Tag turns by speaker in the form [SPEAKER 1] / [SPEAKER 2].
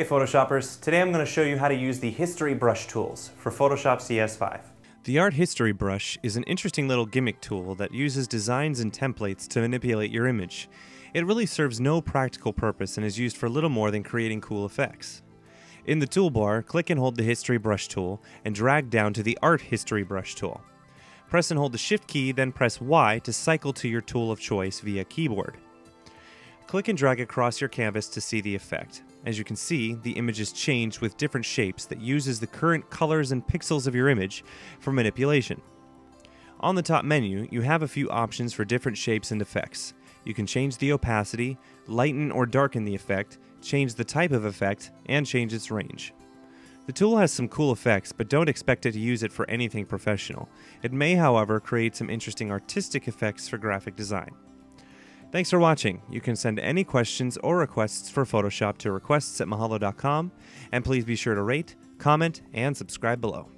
[SPEAKER 1] Hey Photoshoppers, today I'm going to show you how to use the History Brush tools for Photoshop CS5.
[SPEAKER 2] The Art History Brush is an interesting little gimmick tool that uses designs and templates to manipulate your image. It really serves no practical purpose and is used for little more than creating cool effects. In the toolbar, click and hold the History Brush tool and drag down to the Art History Brush tool. Press and hold the Shift key, then press Y to cycle to your tool of choice via keyboard. Click and drag across your canvas to see the effect. As you can see, the image is changed with different shapes that uses the current colors and pixels of your image for manipulation. On the top menu, you have a few options for different shapes and effects. You can change the opacity, lighten or darken the effect, change the type of effect, and change its range. The tool has some cool effects, but don't expect it to use it for anything professional. It may, however, create some interesting artistic effects for graphic design. Thanks for watching. You can send any questions or requests for Photoshop to requests at mahalo.com, and please be sure to rate, comment, and subscribe below.